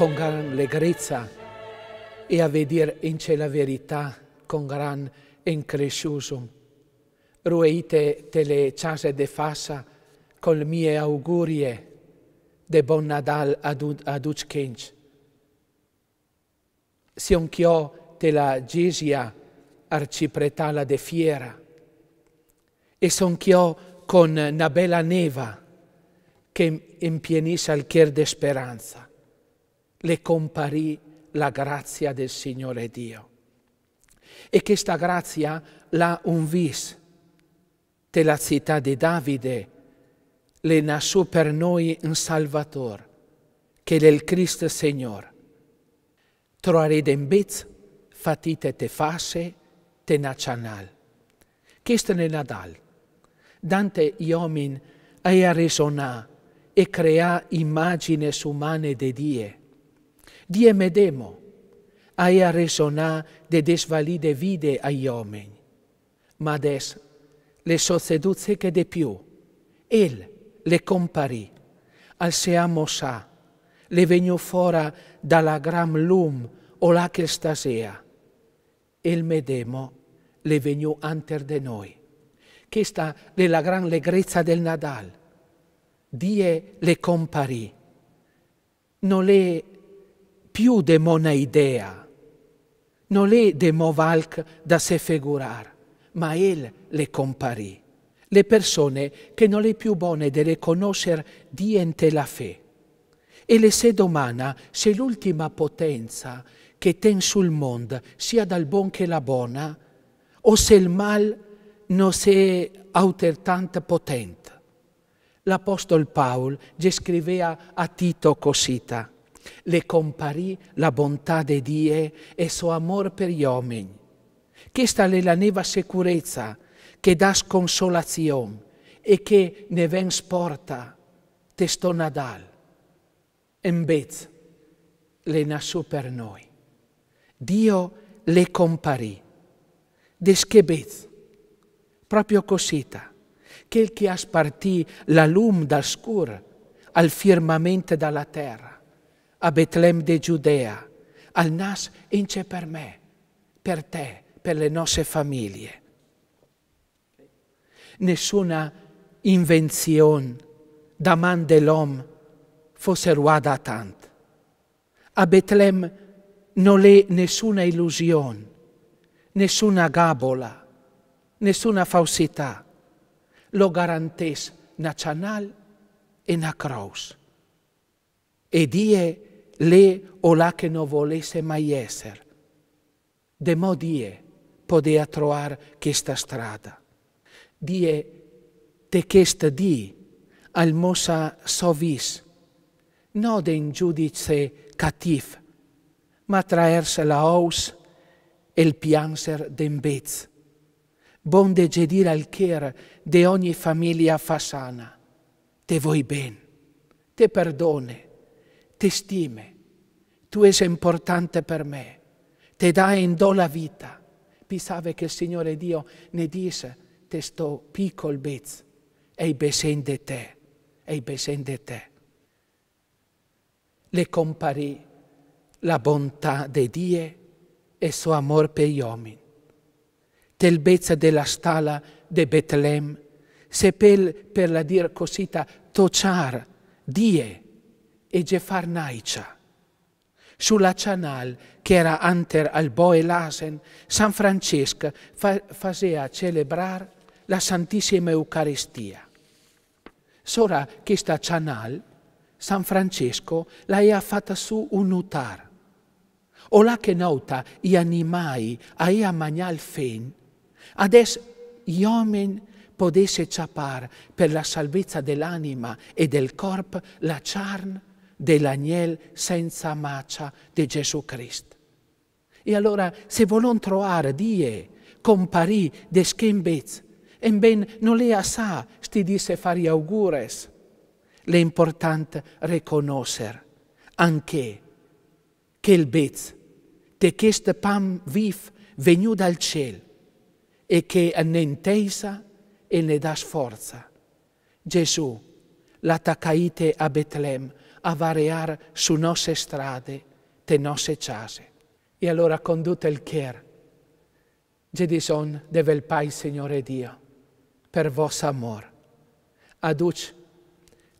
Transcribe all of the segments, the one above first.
con gran allegrezza e a vedere in c'è la verità con gran incresciusum. Rueite te le case de fassa con le mie augurie de buon Nadal ad, ad Uckench. Si anch'io te la gesia arcipretala de fiera e sonch'io con una bella neva che impienisce il chier di speranza. Le comparì la grazia del Signore Dio. E questa grazia l'ha un vis, della città di Davide, le nasù per noi un Salvatore, che è il Cristo Signore. Trovarete in bez, fatite te face, te nacional. Questo è Nadal. Dante gli uomini a resonare e crea immagini umane di Dio. Dio medemo a resonare de desvalide vide agli uomini, ma adesso le succeduzze che di più. El le comparì, al seamo sa, le vegno fuori dalla gran lum o là che stasea. El medemo le vegno anter de noi. Questa è la gran allegrezza del Nadal. Die le comparì. Non è più de mona idea, non è de movalc da se figurar, ma el le comparì. Le persone che non è più buone di riconoscere diente la fe. E le se domana se l'ultima potenza che ten sul mondo sia dal buon che la buona, o se il mal non sia altrettanto potente. L'Apostolo Paolo scriveva a Tito cosita, le comparì la bontà di Dio e suo amor per gli uomini. Questa è la neva sicurezza che dà consolazione e che ne ven sporta testo Nadal. Invece le nasù per noi. Dio le comparì. Deschebez, proprio cosita, il che ha spartì la lum dal scur al firmamento dalla terra a Betlem de Giudea, al nas in c'è per me, per te, per le nostre famiglie. Nessuna invenzione da man dell'uomo fosse ruada tant. A Betlem non è nessuna illusione, nessuna gabola, nessuna falsità. Lo garantisce nazionale e na croce. E die le o la che non volesse mai essere. De mo die poteva trovare questa strada. Die te questa di al mosa sovis, non den giudice cattiv, ma traerse la aus e il pianser d'embez. Bon de gedir al chier de ogni famiglia fasana. Te vuoi ben, te perdone, ti stime, tu sei importante per me, ti dai in do la vita. Pensava che il Signore Dio ne dice, te sto piccolo bez, e besen di te, e besen di te. Le comparì la bontà di Dio e suo amor per gli uomini. Tel bezza della stalla di Betlem, sepel per la dir cosita tociar die e Gefarnaicia. Sulla canal, che era anter al Boe Lasen, San Francesco fa, faceva celebrare la Santissima Eucaristia. Sora questa canal, San Francesco l'ha fatta su un nutar. O la che nota gli animali a mangiare il fen, adesso gli uomini potesse ciapar per la salvezza dell'anima e del corpo la charne dell'agnel senza maccia di Gesù Cristo. E allora, se volon trovare Dio, comparì de schembez, e ben non le sa, sti disse fare augures, le importante riconoscere anche che il bez de questo pan vif venu dal cielo e che ne intesa e ne dà sforza. Gesù, la tacaite a Betlem, a variare su nostre strade, te nostre case. E allora conduce il chier. Gedison deve il Pai, Signore Dio, per vostro amore. Aduc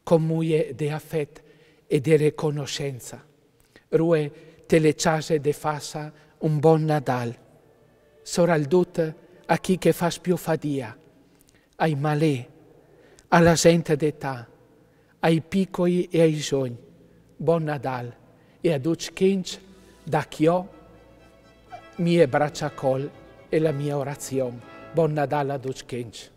con muie de affetto e di riconoscenza. Rue te le case de fassa un buon Nadal. Soraldut a chi che fa più fadia, ai malè, alla gente d'età, ai piccoli e ai giovani. Buon Nadal e ad Uckinch da chi ho mie braccia col e la mia orazione. Buon Nadal ad Uckinch.